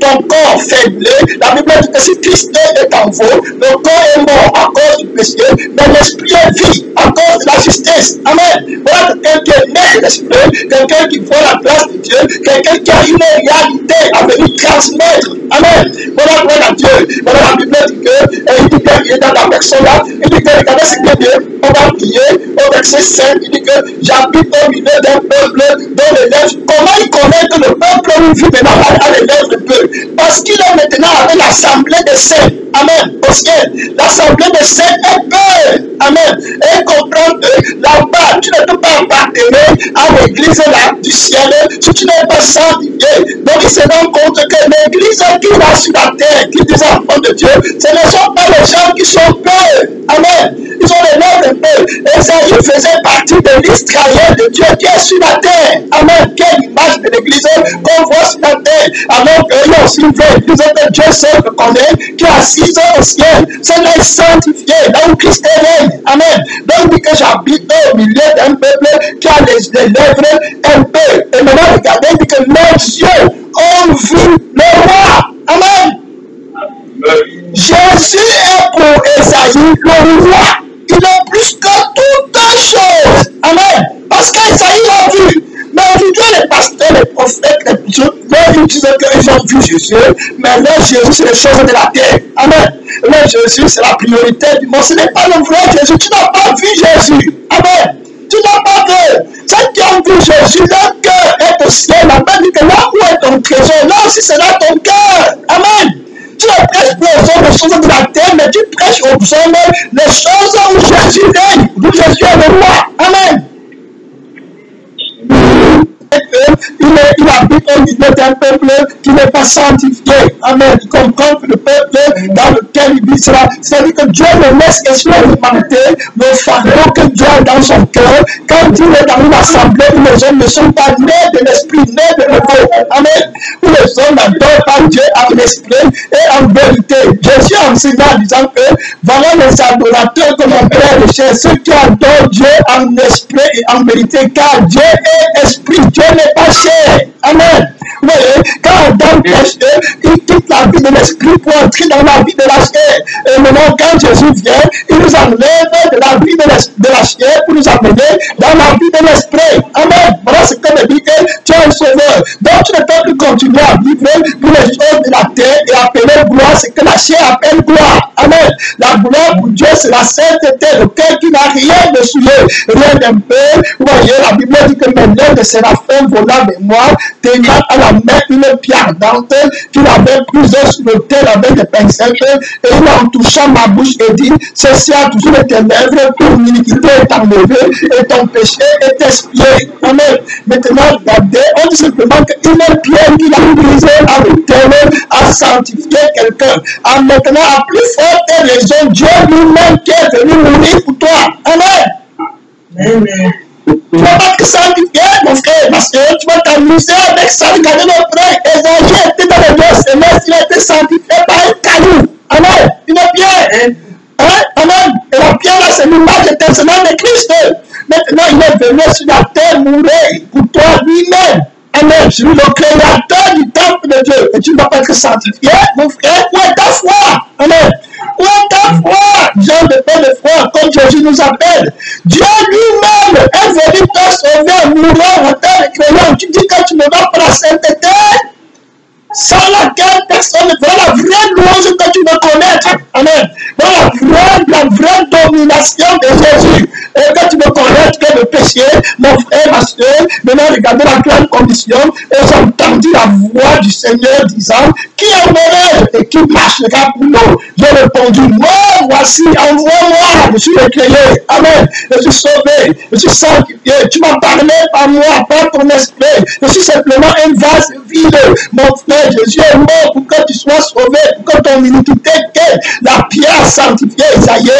ton corps faiblé. La Bible dit que si Christ est en vous, le corps est mort à cause du péché, mais l'esprit est vie à cause de la justice. Amen. Voilà quelqu'un qui est né l'esprit, quelqu'un qui voit la place de Dieu, quelqu'un qui a une réalité à venir transmettre. Amen. Voilà gloire à Dieu. Voilà la Bible dit que, et il dit qu'il est dans la personne là, il dit que regardez ce que Dieu, on va prier au verset 5, il dit que j'habite au milieu d'un peuple lèvres, comment il connaît que le peuple vit maintenant a les lèvres de peu Parce qu'il est maintenant avec l'assemblée des saints. Amen. Au ciel, l'assemblée des saints est peu. Amen. Et comprendre que là-bas, tu ne peux pas appartenir à l'église du ciel si tu n'es pas sanctifié. Donc il se rend compte que l'église qui est là sur la terre, qui est enfants de Dieu, ce ne sont pas les gens qui sont peu. Amen. Peu. Esaïe faisait partie de l'Israël de Dieu qui est sur la terre. Amen. Quelle image de l'église qu'on voit sur la terre. Alors qu'il y a aussi une vraie église que Dieu seul connaît, qui est assise au ciel. C'est les sanctifiés, là où Christ est règne. Amen. Donc, dit que j'habite au milieu d'un peuple qui a les, lèvres un peu. Et maintenant, regardez, il dit que nos yeux ont vu le roi. Amen. Jésus est pour Esaïe le roi. Qu'ils ont vu Jésus, mais là, Jésus, c'est les choses de la terre. Amen. Là, Jésus, c'est la priorité du monde. Ce n'est pas le vrai Jésus. Tu n'as pas vu Jésus. Amen. Tu n'as pas vu. Ceux qui ont vu Jésus, leur cœur est au ciel. La Bible dit que là où est ton trésor, là aussi sera ton cœur. Amen. Tu ne prêches pas aux hommes les choses de la terre, mais tu prêches aux hommes les choses où Jésus règne, où Jésus est le roi. Amen. Il, il habite au milieu d'un peuple qui n'est pas sanctifié. Amen. Comprend que le peuple dans lequel il vit sera. C'est-à-dire que Dieu ne laisse que sur l'humanité le fardeau que Dieu a dans son cœur. Quand il est dans une assemblée où les hommes ne sont pas nés de l'esprit, nés de nouveau. Amen. Où les hommes n'adorent pas Dieu en esprit et en vérité. Jésus enseigne en disant que voilà les adorateurs que mon Père recherche, ceux qui adorent Dieu en esprit et en vérité, car Dieu est esprit. Dieu n'est pas cher. Amen. Voyez, quand Adam pêche, quitte la vie de l'esprit pour entrer dans la vie de la chair. Et maintenant, quand Jésus vient, il nous enlève de la vie de, la chair pour nous amener dans la vie de l'esprit. Amen. Voilà ce que dit que tu es un sauveur. Donc, tu ne peux plus continuer à vivre pour les choses de la terre et appeler gloire ce que la chair appelle gloire. La gloire pour Dieu, c'est la sainteté, le cœur qui n'a rien de souillé, rien d'un peu. Vous voyez, la Bible dit que mes lèvres de séraphim volant de moi, tenant à la main une pierre ardente qu'il avait prise sur le tel avec des pincettes, et il en touchant ma bouche et dit, ceci a toujours tes lèvres, pour l'iniquité est enlevée, et ton péché est expié. Amen. Maintenant, regardez, on dit simplement qu'une pierre qu'il a brisée à l'autel a sanctifié quelqu'un. En maintenant, à plus forte Dieu lui-même qui est venu mourir pour toi. Amen. Amen. Tu vas pas te sanctifier, mon frère, parce que tu vas t'amuser avec ça. Regardez le frère. Esaïe était dans le Dieu céleste, il a été sanctifié par un caillou. Amen. Une pierre. Hein? Amen. Et la pierre là, c'est l'image éternelle de Christ. Maintenant, il est venu sur la terre mourir pour toi lui-même. Amen. Je suis le créateur du temple de Dieu. Et tu ne vas pas être sanctifié, mon frère. Est ta foi? Amen froid, Jean de pain de froid, comme Jésus nous appelle. Dieu lui-même est venu te sauver, mourir, terre et créant. Tu dis que tu ne vas pas la sainteté, sans laquelle personne ne voit la vraie louange que tu veux connaître. Amen. Voilà la vraie, la vraie domination de Jésus. Et que tu veux connaître que le péché, mon frère, ma soeur, maintenant regardez la grande condition. Et j'ai entendu la voix du Seigneur disant Qui est malheureux et qui marchera pour nous? J'ai répondu, moi, voici, envoie-moi, je suis éclairé. Amen. Je suis sauvé, je suis sanctifié. Tu m'as parlé par moi, par ton esprit. Je suis simplement un vase vide. Mon frère, Jésus est mort pour que tu sois sauvé, pour que ton iniquité quitte. La pierre sanctifiée, Isaïe,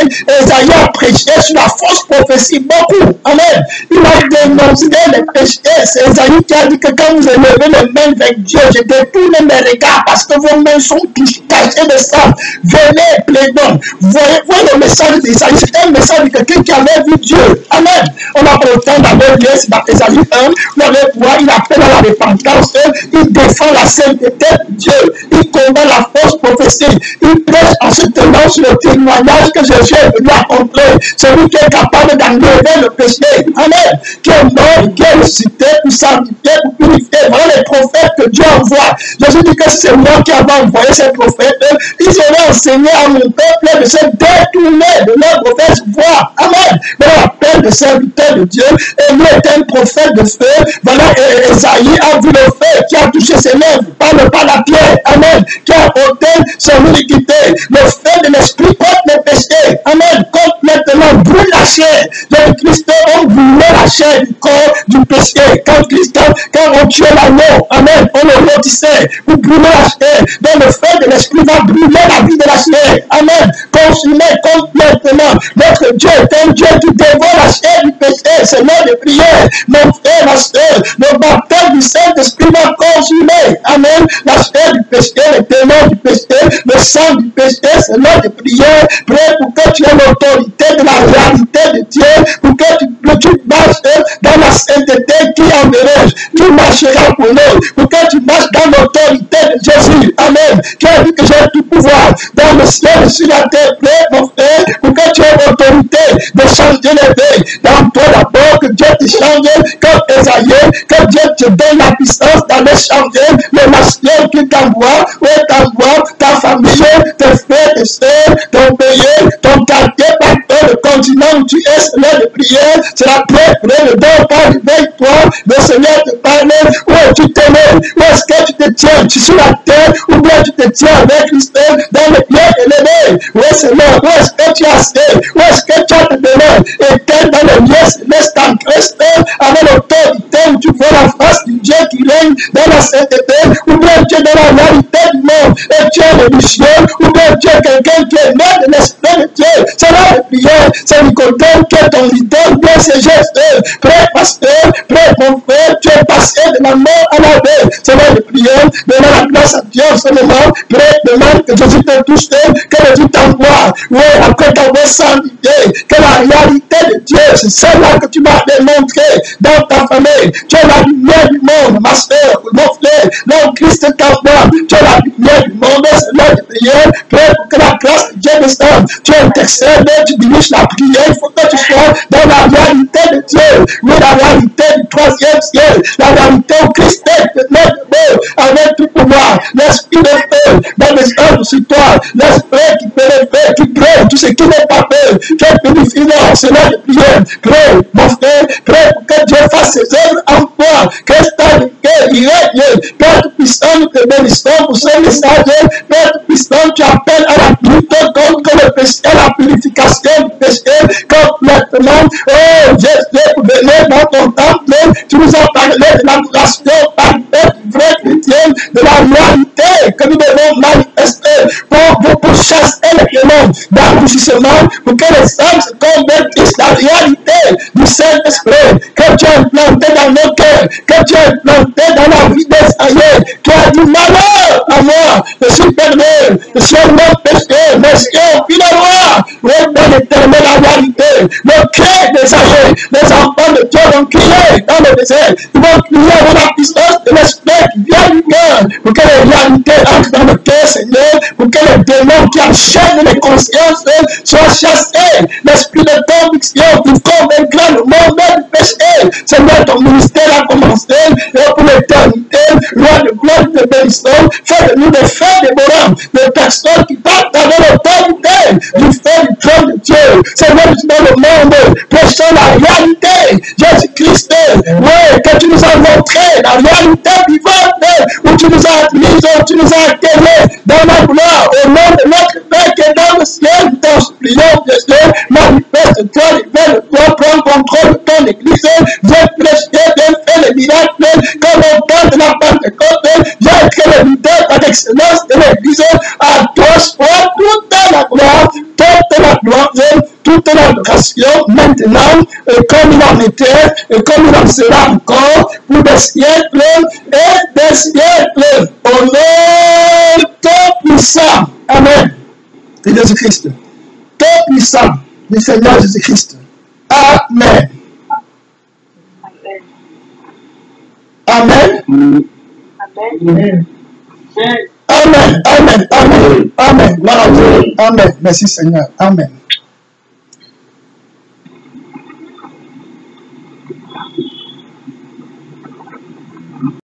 Isaïe a prêché sur la fausse prophétie beaucoup. Amen. Il a dénoncé les péchés. C'est Isaïe qui a dit que quand vous élevez les mains avec Dieu, je détourne mes regards parce que vos mains sont touchées, cachées de sang. Venez, plaidons. Voyez, voyez le message d'Isaïe. C'est un message de quelqu'un qui avait vu Dieu. Amen. On a pris le temps lu, c'est dans Isaïe 1. Vous allez voir, il appelle à la repentance. Il défend la sainteté de Dieu. Il combat la fausse prophétie. Il prêche en se tenant sur le témoignage que Jésus est venu accomplir. Celui qui est capable d'enlever le péché. Amen. Qui est mort, qui est ressuscité pour sanctifier, pour purifier. Voilà les prophètes que Dieu envoie. Jésus dit que c'est moi qui avais envoyé ces prophètes. Ils auraient enseigné à mon peuple de se détourner de leur mauvaise voie. Amen. Mais l'appel de serviteur de Dieu, et lui est un prophète de feu. Voilà, Esaïe a vu le feu qui a touché ses lèvres, par le pas la pierre. Amen. Qui a ôté son iniquité. Le feu Quand Christ, quand on tuait l'agneau, Amen, on le lotissait pour brûler la chair. Donc le feu de l'esprit va brûler la vie de la chair. Amen. Consumer complètement. Notre Dieu un Dieu qui dévore la chair du péché. C'est l'heure de prière. Mon frère, ma soeur, le baptême du Saint-Esprit va consumer. Amen. La chair du péché, le témoin du péché, le sang du péché, c'est l'heure de terre. Prie, mon pour que tu aies l'autorité de changer les veilles. Dans toi d'abord, que Dieu te change comme Esaïe, que Dieu te donne la puissance d'aller changer le nation qui t'envoie, où t'envoie ta famille, tes frères, tes soeurs, ton pays, ton quartier, partout le continent où tu es, Seigneur de prière, c'est la prière, le don, toi le Seigneur te parle, où tu te mets, où est-ce que tu te tiens, tu es sur la terre, ou bien tu te tiens avec Christ est Seigneur, où est-ce que tu as assez, où est-ce que tu as te donné, et tel dans le lieu céleste en Christ, avec l'autorité où tu vois la face du Dieu qui règne dans la sainteté, ou bien es dans la réalité du monde, et tu es le ciel, ou bien es quelqu'un qui est né de l'Esprit de Dieu, c'est là le prière, c'est Nicodème qui est ton leader, bien c'est Jésus, prêt pasteur, prêt mon frère, tu es passé de la mort à la vie, c'est là le prière, donne la grâce à Dieu en ce moment, prêt, demande que Jésus te touche, Jésus oui, après t'avoir sanctifié, que la réalité de Dieu, c'est celle-là que tu m'as démontré dans ta famille, tu es la lumière du monde, ma soeur, mon frère, où Christ t'envoie, tu es la lumière du monde, c'est l'heure de prière, pour que la grâce de Dieu descende, tu intercèdes, tu diriges la prière, il faut que tu sois dans la réalité de Dieu, oui, la réalité du troisième ciel, la réalité là de prière, crée, mon frère, crée pour que Dieu fasse ses œuvres en toi, que règne, Père puissant, nous te bénissons pour ce message, Père puissant, tu appelles à la lutte contre le péché, à la purification du péché, complètement, oh, Jésus, pour venir dans ton temple, tu nous as parlé de l'adoration parfaite, vrai chrétienne, de la réalité que nous devons manifester. Pour, pour, chasser les démons d'enrichissement, pour le cœur des aïeux, les enfants de Dieu vont crier dans le désert, ils vont crier avec la puissance de l'esprit qui vient du cœur, pour que les réalités entrent dans le cœur, Seigneur, pour que les démons qui enchaînent les consciences soient chassés, l'esprit de conviction qui convaincra le monde du péché. Seigneur, ton ministère a commencé, et pour l'éternité, loi de gloire de bénédiction, fais de nous des frères montré la réalité vivante où tu nous as mis, où tu nous as accueillis dans la gloire au nom de notre Père qui est dans le ciel. Nous t'en supplions, Dieu, manifeste-toi, contrôle de ton église, viens prêcher, viens faire les miracles, comme au temps de la Pentecôte, viens être le leader par excellence de l'église, à toi soit toute la gloire, toute la gloire, toute l'adoration maintenant, et comme il en était, et comme il en sera encore, pour des siècles et des siècles, au nom tout puissant. Amen. De Jésus-Christ. Tout puissant du Seigneur Jésus-Christ. Amen. Amen. Amen. Amen. Amen. Amen. Amen. Dieu. Amen. Merci Seigneur. Amen.